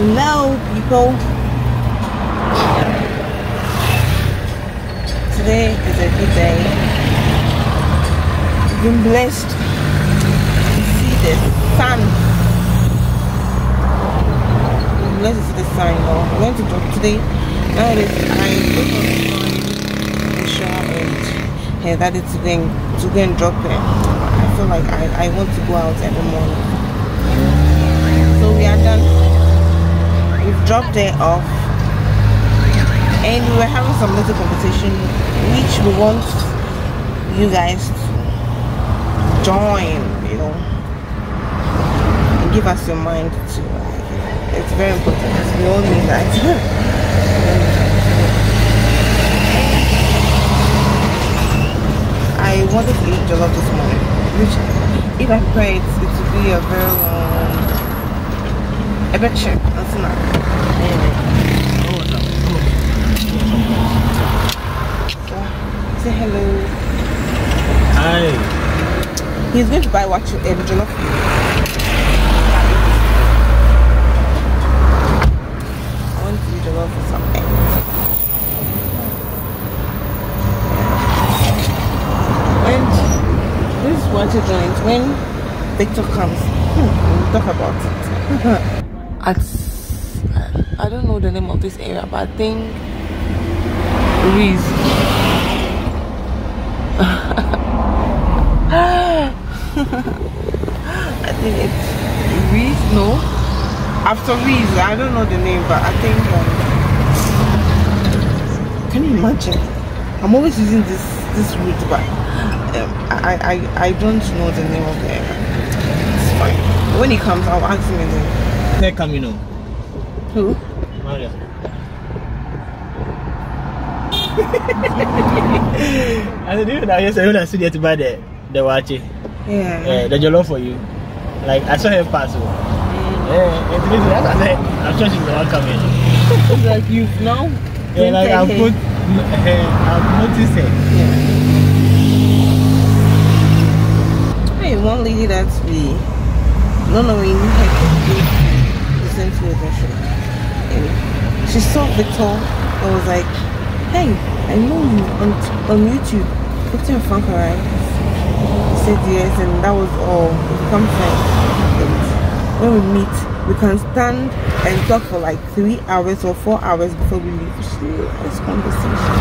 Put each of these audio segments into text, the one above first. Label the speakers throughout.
Speaker 1: Hello, people. Today is a good day. I've been blessed to see the sun. I'm blessed to see the sun. You know, I went to job today. Now it is I go and hey, that is to go to go and drop it. I feel like I, I want to go out every morning. So we are we've dropped it off. And we were having some little competition which we want you guys to join you know. And give us your mind to it's very important we all need that. I wanted to eat jollof this morning which if I pray it, it will be a very long a bet check that's not Say hello.
Speaker 2: Hi.
Speaker 1: He's going to buy what you um, jollof. I want to eat for something. And this is what you joint when Victor comes. Hmm, we'll talk about it. At I don't know the name of this area, but I think Reese. I think it's Reese. No, after Reese, I don't know the name, but I think. Um, can you imagine? I'm always using this this route, but um, I, I I don't know the name of the area. It's fine. When he comes, I'll ask him his
Speaker 2: coming on.
Speaker 1: Who?
Speaker 2: Maria. I said, even I yesterday when I see you to buy the the watch.
Speaker 1: Yeah.
Speaker 2: Yeah, the jollof for you. Like I saw her pass. Oh. Mm. Yeah, and today I said, I'm sure she's the one coming.
Speaker 1: it's like you've now.
Speaker 2: Yeah, like I've put, I've noticed her.
Speaker 1: Yeah. Hey, one lady that's we not knowing her the. And she saw Victor and was like, Hey, I know you on on YouTube. Victor Franca, right? said yes and that was all become friends when we meet we can stand and talk for like three hours or four hours before we leave she likes conversation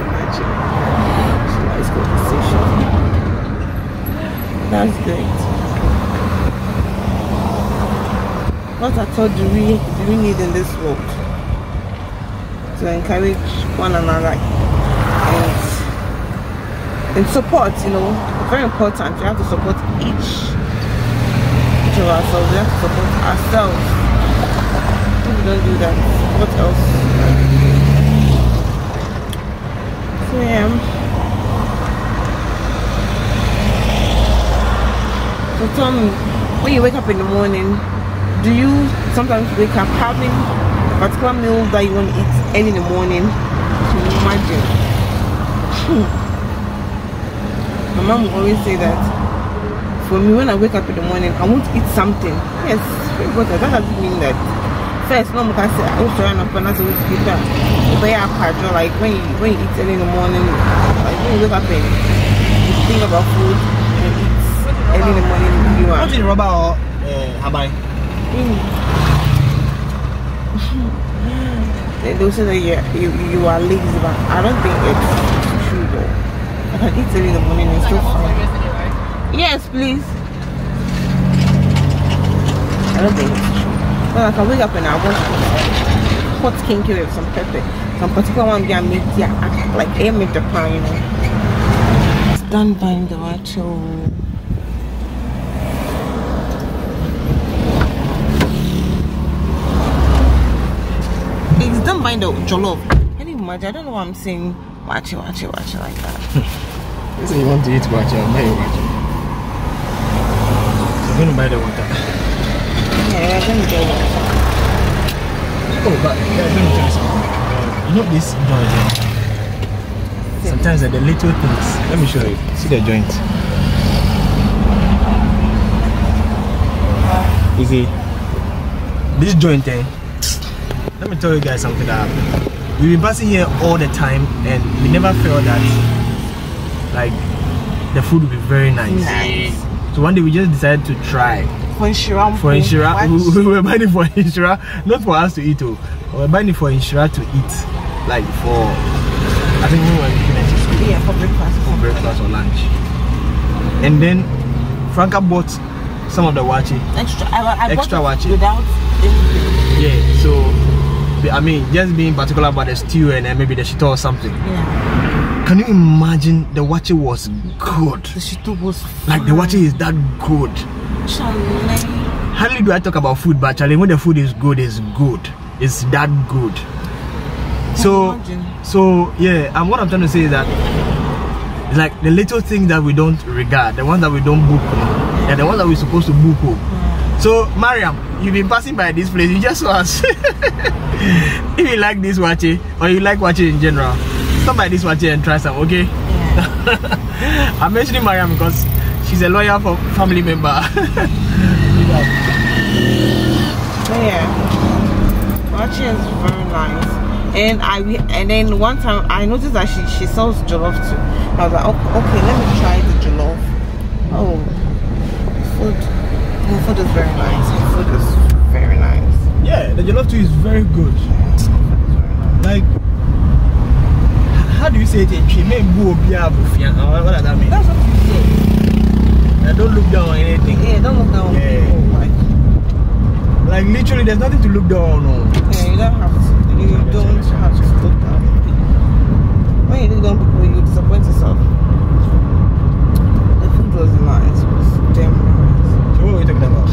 Speaker 1: imagine she likes conversation that's great what I thought do we do we need in this world to encourage one another. And and support you know very important. We have to support each each of ourselves. We have to support ourselves. If we don't do that what else? So yeah. So tell me when you wake up in the morning do you sometimes wake up having a particular meal that you want to eat early in the morning can you imagine hmm. My mom will always say that for me when I wake up in the morning I want to eat something. Yes, but that doesn't mean that first no can say I was trying to find out to eat that. But yeah, like when you when you eat early in the morning, like when you wake up and you think about food and eat early in the morning you are
Speaker 2: What's in rubber or uh, habai? Mm.
Speaker 1: they say that you, you, you are lazy, but I don't think it's true though. I can eat early in the morning and still fine. Yes, please. I don't think it's true. Well, I can wake up and I want hot kenkey with some pepper. Some particular one be a meat, yeah, like air meat the pan, you know. It's done by the actual. It's done by the jollof. Can you imagine? I don't know what I'm saying. Watch it, watch it, watch it like that.
Speaker 2: you say you want to eat watch I'll buy you watch So I'm going to buy the water.
Speaker 1: Yeah, I'm going to get water.
Speaker 2: Oh, but yeah, let me tell you something. You know this joint? Sometimes the little things. Let me show you. See the joint. You see, this joint eh, let me tell you guys something that happened. We've been passing here all the time and we never felt that like the food would be very nice.
Speaker 1: Nice.
Speaker 2: So one day we just decided to try
Speaker 1: For Nhyira.
Speaker 2: for Nhyira. We, we were buying for Nhyira, not for us to eat. Oh, we were buying for Nhyira to eat, like for I think we were looking at school
Speaker 1: Yeah, for breakfast.
Speaker 2: for breakfast or lunch. And then Franca bought some of the waakye.
Speaker 1: Extra. I, I
Speaker 2: Extra waakye.
Speaker 1: Without anything.
Speaker 2: Yeah, so I mean, just being particular about the stew and then maybe the shito or something.
Speaker 1: Yeah.
Speaker 2: Can you imagine the waakye was good?
Speaker 1: The shito was
Speaker 2: Like the waakye is that good.
Speaker 1: Chale.
Speaker 2: Hardly do I talk about food, but actually when the food is good, it's good. It's that good. So,
Speaker 1: Imagine.
Speaker 2: so yeah, and what I'm trying to say is that it's like the little things that we don't regard, the ones that we don't book, yeah, the ones that we're supposed to book. oh. So, Mariam, you've been passing by this place, you just saw us. if you like this waakye eh, or you like waakye in general, stop by this waakye and try some, okay?
Speaker 1: Yeah.
Speaker 2: I'm mentioning Mariam because she's a lawyer for family member.
Speaker 1: Yeah, Waakye is very nice. And I and then one time I noticed that she she sells jollof too. I was like, okay, okay let me try the jollof. Oh, food, the food is very nice. The food is very nice.
Speaker 2: yeah, the jollof too is very good. Like, how do you say it in Chime Bu Obia Bufia? Uh, What does that mean?
Speaker 1: That's what you say.
Speaker 2: I don't look down on anything.
Speaker 1: Yeah, don't look down.
Speaker 2: Yeah.
Speaker 1: Oh my.
Speaker 2: Like, literally, there's nothing to look down on.
Speaker 1: Yeah, you don't have to. You don't have to look down on people. When you look down on people, you disappoint yourself. The food was nice. It was damn nice.
Speaker 2: So, what are we talking about?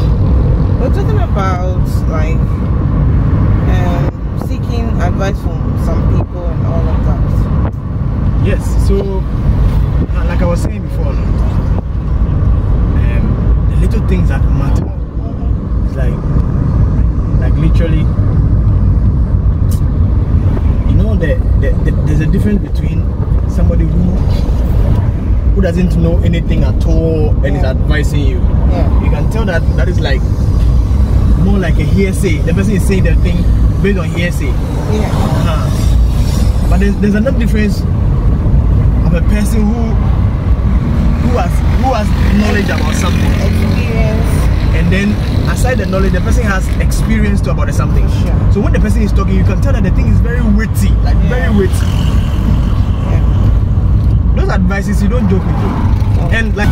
Speaker 1: We're talking about like um, seeking advice from some people and all of that.
Speaker 2: Yes, so, like I was saying before, um, the little things that matter. It's like, like literally, you know, the, the, the, there's a difference between somebody who who doesn't know anything at all and is advising you.
Speaker 1: Yeah.
Speaker 2: You can tell that that is like more like a hearsay. The person is saying the thing based on hearsay.
Speaker 1: Yeah.
Speaker 2: Uh-huh. But there's, there's another difference of a person who who has who has knowledge about something,
Speaker 1: Experience.
Speaker 2: and then aside the knowledge, the person has experience too about the something.
Speaker 1: Sure.
Speaker 2: So when the person is talking, you can tell that the thing is very witty, like very witty.
Speaker 1: Yeah.
Speaker 2: Those advices you don't joke with them.
Speaker 1: No.
Speaker 2: And like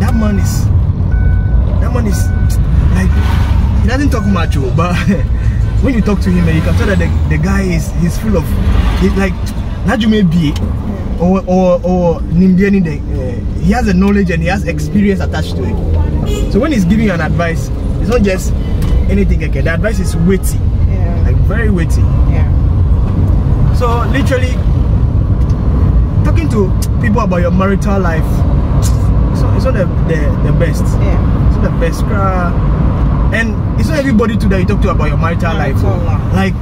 Speaker 2: that man is that man is he doesn't talk much, oh, but when you talk to him, eh, you can tell that the, the guy is he's full of he's like Najume be or or or Nimbiani uh, he has a knowledge and he has experience attached to it. So when he's giving you an advice, it's not just anything okay. The advice is weighty,
Speaker 1: Yeah.
Speaker 2: like very weighty.
Speaker 1: Yeah.
Speaker 2: So literally talking to people about your marital life, it's not, it's not the, the, the best.
Speaker 1: Yeah.
Speaker 2: It's not the best. And it's not everybody too that you talk to about your marital life. Like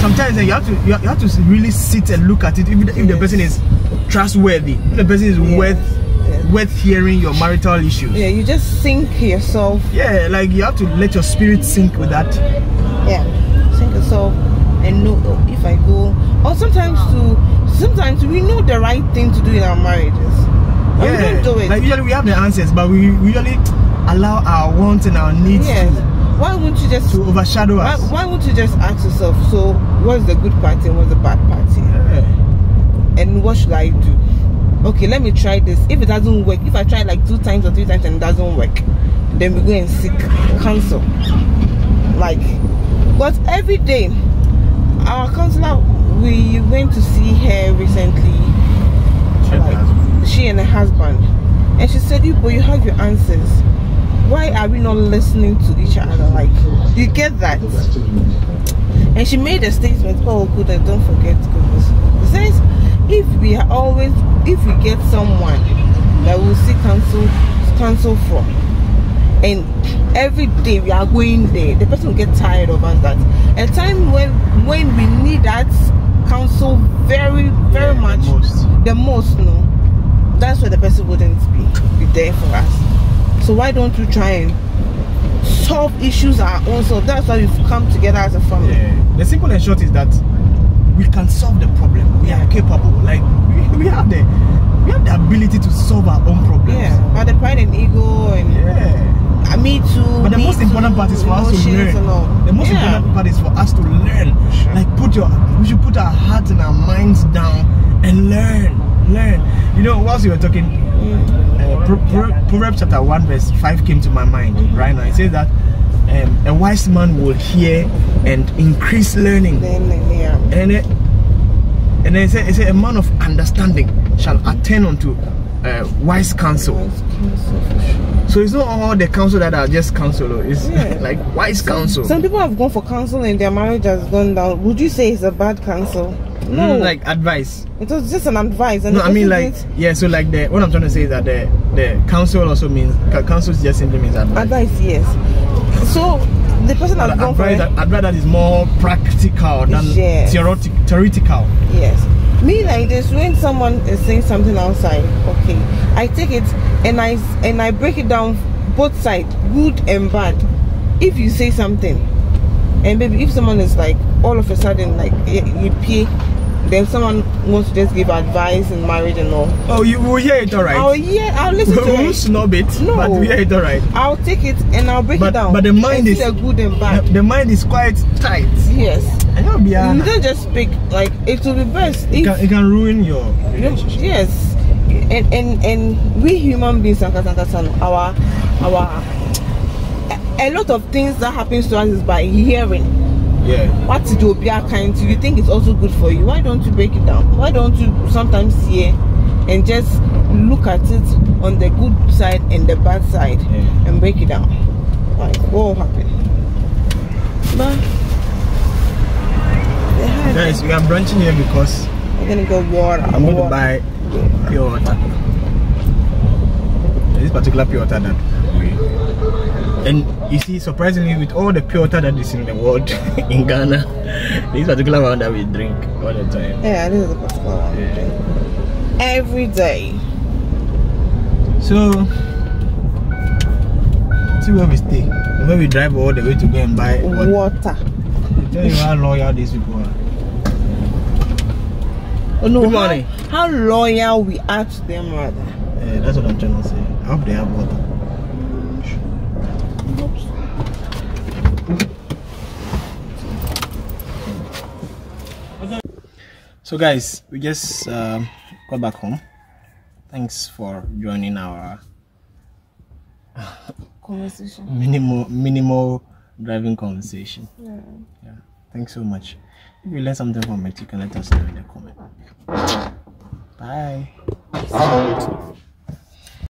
Speaker 2: sometimes eh, you have to you have, to really sit and look at it if, the- if the person is trustworthy, if the person is
Speaker 1: Yes.
Speaker 2: worth
Speaker 1: Yes.
Speaker 2: worth hearing your marital issues.
Speaker 1: Yeah. You just sink yourself.
Speaker 2: Yeah, like you have to let your spirit sink with that.
Speaker 1: Yeah. Sink yourself and know oh, if I go. Or sometimes to sometimes we know the right thing to do in our marriages. But we don't do it.
Speaker 2: Like usually we have the answers, but we usually allow our wants and our needs
Speaker 1: yes.
Speaker 2: to,
Speaker 1: Why won't you just
Speaker 2: to overshadow
Speaker 1: why,
Speaker 2: us.
Speaker 1: why won't you just ask yourself, so what's the good party and what's the bad party?
Speaker 2: Yeah.
Speaker 1: And what should I do? Okay, let me try this. If it doesn't work, if I try like two times or three times and it doesn't work, then we go and seek counsel. Like, but every day, our counselor, we went to see her recently, like, she and her husband, and she said, "You, but you have your answers. Why are we not listening to each other? Like, you get that?" And she made a statement, oh good, I don't forget goodness. It says if we are always if we get someone that will seek counsel counsel from and every day we are going there, the person will get tired of us that a time when when we need that counsel very, very
Speaker 2: Yeah, the
Speaker 1: much
Speaker 2: most.
Speaker 1: the most no that's where the person wouldn't be, be there for us. So why don't you try and solve issues our own self. That's why we've come together as a family.
Speaker 2: Yeah. The simple and short is that we can solve the problem. We are capable. Like we, we have the we have the ability to solve our own problems.
Speaker 1: Yeah, but the pride and ego and
Speaker 2: Yeah.
Speaker 1: uh, me too.
Speaker 2: But the
Speaker 1: me
Speaker 2: most important part is for us to
Speaker 1: emotions and all.
Speaker 2: learn. The most
Speaker 1: Yeah.
Speaker 2: important part is for us to learn.
Speaker 1: Sure.
Speaker 2: Like put your we should put our hearts and our minds down and learn. Learn. You know, whilst you were talking, uh, Pro- Pro- Proverbs chapter 1, verse 5 came to my mind right now. It says that um, a wise man will hear and increase learning.
Speaker 1: Yeah.
Speaker 2: And then, it, and then it said, it said, a man of understanding shall attend unto uh, wise counsel.
Speaker 1: Wise counsel.
Speaker 2: So it's not all the counsel that are just counsel. It's
Speaker 1: Yeah.
Speaker 2: like wise counsel.
Speaker 1: Some people have gone for counsel and their marriage has gone down. Would you say it's a bad counsel? No,
Speaker 2: Mm, like advice.
Speaker 1: it was just an advice. And
Speaker 2: No, I mean like yeah. So like the what I'm trying to say is that the the counsel also means council just simply means advice.
Speaker 1: advice, yes. So the person has gone for
Speaker 2: that, advice that is more practical than
Speaker 1: Yes.
Speaker 2: theoretic, theoretical.
Speaker 1: Yes. Me like this when someone is saying something outside, okay, I take it and I and I break it down both sides, good and bad. If you say something, and maybe if someone is like all of a sudden like you pay, then someone wants to just give advice in marriage and all.
Speaker 2: Oh, you will hear it alright.
Speaker 1: Oh yeah, I'll listen
Speaker 2: we
Speaker 1: to
Speaker 2: won't
Speaker 1: it.
Speaker 2: snub it,
Speaker 1: No.
Speaker 2: but we hear it alright.
Speaker 1: I'll take it and I'll break
Speaker 2: But-
Speaker 1: it down.
Speaker 2: but the mind is-
Speaker 1: the good and bad.
Speaker 2: the mind is quite tight.
Speaker 1: yes.
Speaker 2: And you'll be
Speaker 1: You don't just speak like it will be best
Speaker 2: it can, it can ruin your relationship.
Speaker 1: yes and and and we human beings Sanka Sanka San, our our a, lot of things that happens to us is by hearing.
Speaker 2: Yeah.
Speaker 1: what to do be kind. You think it's also good for you why don't you break it down? Why don't you sometimes hear and just look at it on the good side and the bad side
Speaker 2: Yeah.
Speaker 1: and break it down? Like what will happen? But
Speaker 2: Guys, we are branching here because
Speaker 1: we're gonna go water.
Speaker 2: I'm going to buy pure water. This particular pure water that and you see surprisingly with all the pure water that is in the world in Ghana, this particular one that we drink all the time.
Speaker 1: Yeah, this is a particular one. we drink Every day.
Speaker 2: So see where we stay. Where we drive all the way to go and buy water.
Speaker 1: Water.
Speaker 2: Tell you how loyal these people are.
Speaker 1: Oh, no,
Speaker 2: Good
Speaker 1: how-
Speaker 2: morning.
Speaker 1: How, loyal we are to them, rather.
Speaker 2: Eh, that's what I'm trying to say. I hope they have water. So guys, we just um, got back home. Thanks for joining our
Speaker 1: Conversation.
Speaker 2: minimal minimal driving conversation.
Speaker 1: Yeah.
Speaker 2: Yeah. Thanks so much. If you learn something from it, you can let us know in the comment. Bye.